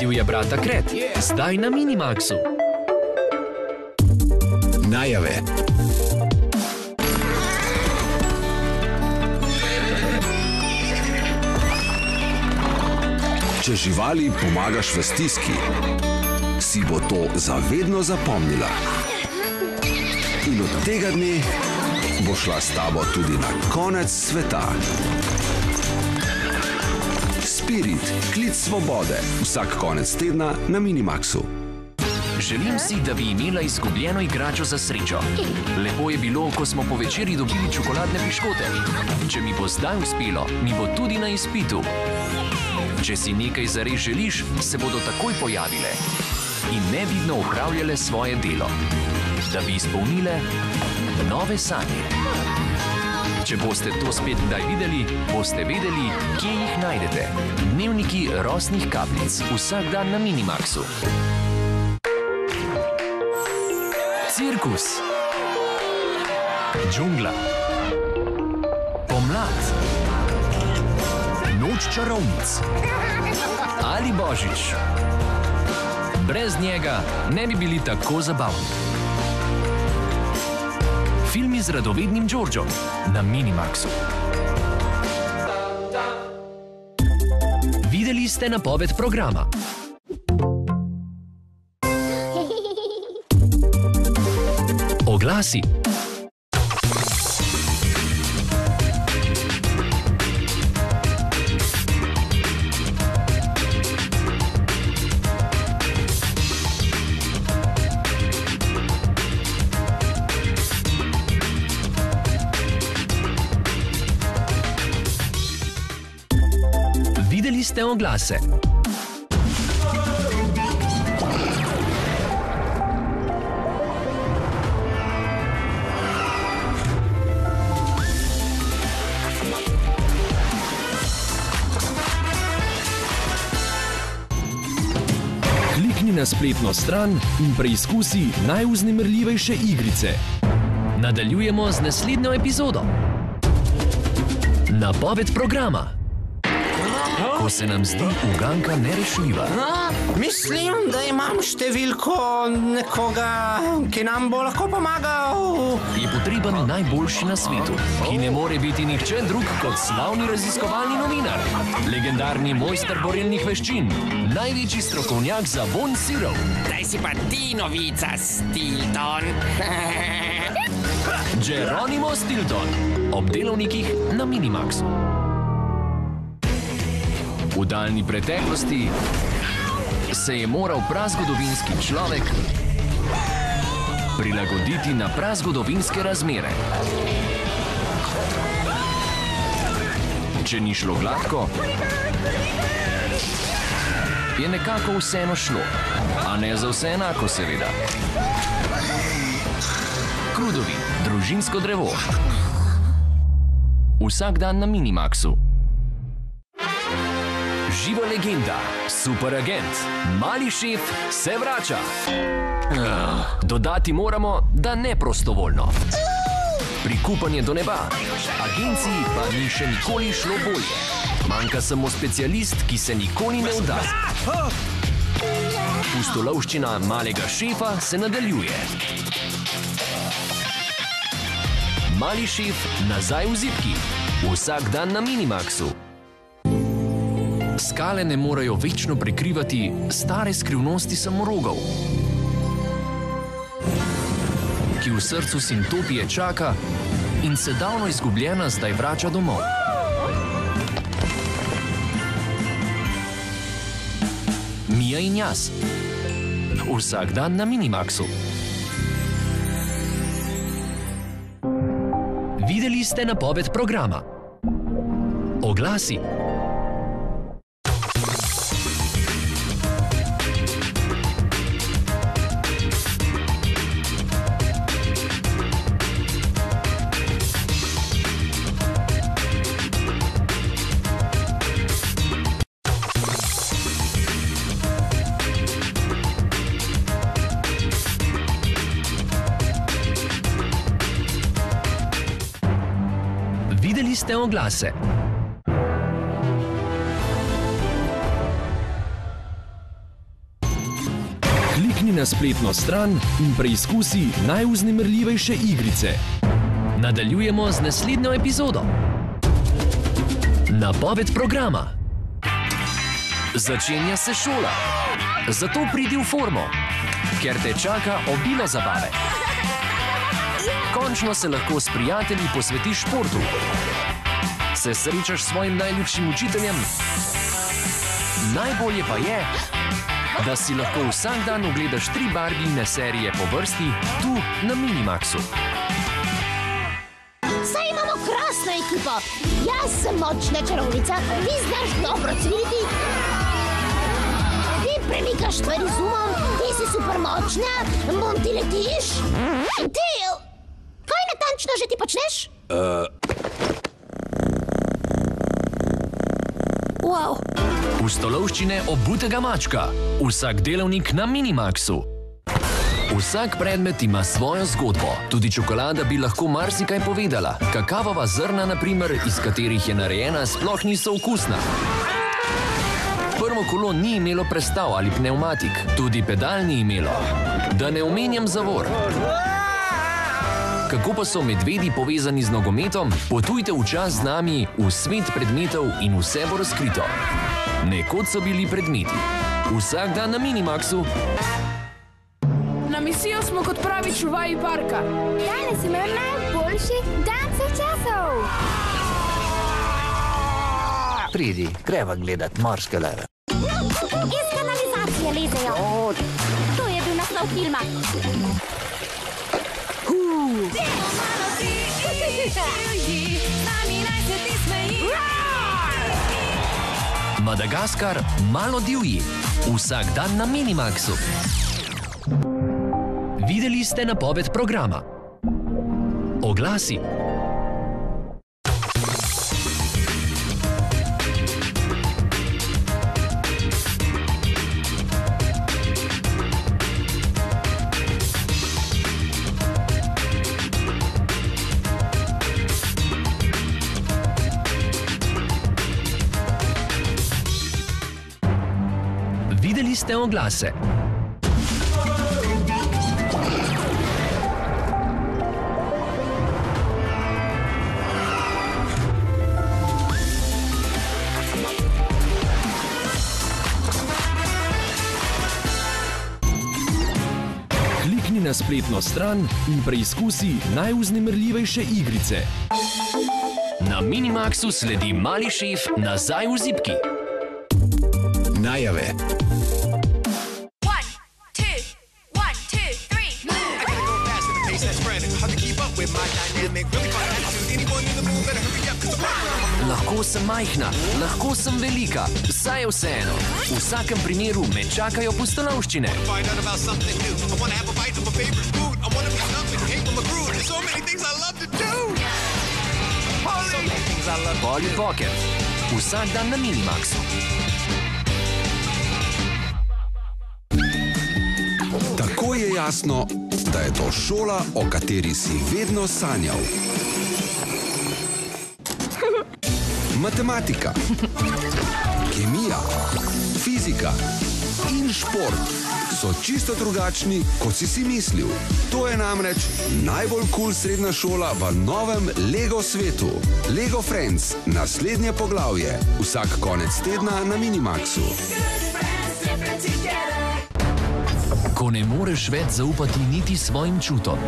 Divja brata Kret, zdaj na Minimaxu. Najave. Če živali pomagaš v stiski, si bo to zavedno zapomnila. In od tega dne bo šla s tabo tudi na konec sveta. Spirit, klic svobode, vsak konec tedna na Minimaxu. Želim si, da bi imela izgubljeno igračo za srečo. Lepo je bilo, ko smo po večerji dobili čokoladne piškote. Če mi bo zdaj uspelo, mi bo tudi na izpitu. Če si nekaj zares želiš, se bodo takoj pojavile in nevidno upravljale svoje delo, da bi izpolnile nove sanje. Če boste to spet kdaj videli, boste vedeli, kje jih najdete. Dnevniki rosnih kapljic, vsak dan na Minimaxu. Cirkus, džungla, pomlad, noč čarovnic ali božič. Brez njega ne bi bili tako zabavni. Filmi z radovednim Đorđom na Minimaxu. Videli ste napoved programa. Oglasi. Videli ste oglase. Klikni na spletno stran in preizkusi najuznemirljivejše igrice. Nadaljujemo z naslednjo epizodo. Napoved programa. Ko se nam zdi uganka nerešljiva, A, mislim, da imam številko nekoga, ki nam bo lahko pomagal. je potreben najboljši na svetu, ki ne more biti nihče drug kot slavni raziskovalni novinar, legendarni mojster borilnih veščin, največji strokovnjak za von sirov, Daj si pa ti novica, Stilton. Geronimo Stilton, ob delovnikih na Minimaxu. V daljni preteklosti se je moral prazgodovinski človek prilagoditi na prazgodovinske razmere. Če ni šlo gladko, je nekako vseeno šlo, a ne za vse enako, seveda. Krudovi, družinsko drevo. Vsak dan na Minimaxu. Živa legenda, super agent, mali šef se vrača. Dodati moramo, da ne prostovoljno. Prikupanje do neba, agenciji pa ni še nikoli šlo bolje. Manjka samo specialist, ki se nikoli ne vda. Pustolovščina malega šefa se nadaljuje. Mali šef nazaj v zipki, vsak dan na Minimaxu. Skale ne morejo večno prekrivati stare skrivnosti samorogov, ki v srcu sintopije čaka in se davno izgubljena zdaj vrača domov. Mija in jaz. Vsak dan na Minimaxu. Videli ste napoved programa. Oglasi. Ste oglase. Klikni na spletno stran in preizkusi najuznemirljivejše igrice. Nadaljujemo z naslednjo epizodo. Napoved programa. Začenja se šola. Zato pridi v formo, ker te čaka obilo zabave. Končno se lahko s prijatelji posvetiš športu. Se srečaš s svojim najljubšim učiteljem? Najbolje pa je, da si lahko vsak dan ogledaš tri barvne serije po vrsti tu na Minimaxu. Saj imamo krasno ekipo. Jaz sem močna čarovnica, ti znaš dobro cviliti. Ti premikaš stvari z umom, ti si super močna, Monti letiš. Ti, kaj natančno že ti počneš? Wow. Pustolovščine obutega mačka, vsak delovnik na Minimaxu. Vsak predmet ima svojo zgodbo, tudi čokolada bi lahko marsikaj povedala. Kakavova zrna, naprimer, iz katerih je narejena, sploh niso okusna. Prvo kolo ni imelo prestav ali pneumatik, tudi pedal ni imelo. Da ne omenjam zavor. Kako pa so medvedi povezani z nogometom? Potujte v čas z nami v svet predmetov in vse bo razkrito. Nekoč so bili predmeti. Vsak dan na Minimaxu Na misijo smo kot pravi čuvaji parka. Danes imam najboljši dan vseh časov. Pridi, greva gledat morske leve. Iz kanalizacije lezejo. To je bil naslov filma. Madagaskar malo divji. Vsak dan na Minimaxu. Videli ste napoved programa. Oglasi. Videli ste oglase. Klikni na spletno stran in preizkusi najuznemirljivejše igrice. Na Minimaxu sledi mali šef nazaj v zipki. Najave, Lahko sem majhna, lahko sem velika, saj je vseeno. V vsakem primeru me čakajo pustolovščine. find out about something new. I wanna have a bite of my favorite food. I wanna be something, came from a crew. There's so many things I love to do. So many things I love to Polly Pocket. Vsak dan na Minimaxu. tako je jasno, da je to šola, o kateri si vedno sanjal. Matematika, kemija, fizika in šport so čisto drugačni, kot si si mislil. To je namreč najbolj kul cool srednja šola v novem Lego svetu. Lego Friends, naslednje poglavje, vsak konec tedna na Minimaxu. Ko ne moreš več zaupati niti svojim čutom.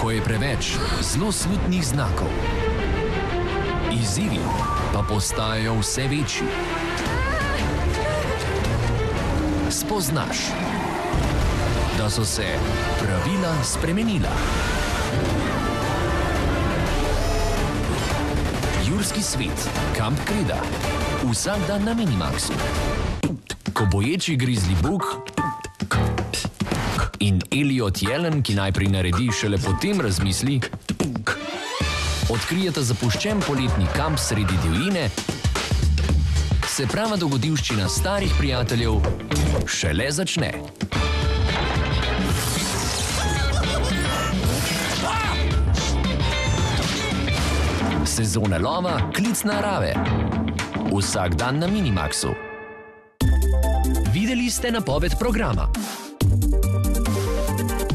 Ko je preveč zelo slutnih znakov. Izzivi pa postajajo vse večji. Spoznaš, da so se pravila spremenila. Jurski svet, kamp Kreda, vsak dan na Minimaxu. Ko boječi grizli Bug in Eliot Jelen, ki najprej naredi, šele potem razmisli, odkrijeta zapuščen poletni kamp sredi divjine, se prava dogodivščina starih prijateljev šele začne. Sezone lova, klic narave. Vsak dan na Minimaxu. Videli ste napoved programa.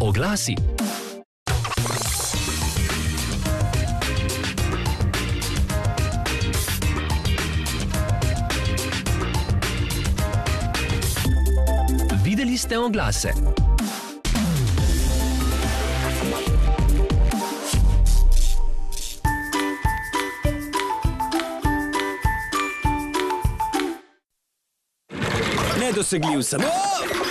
Oglasi. Videli ste oglase. Nedosegljiv sem. O!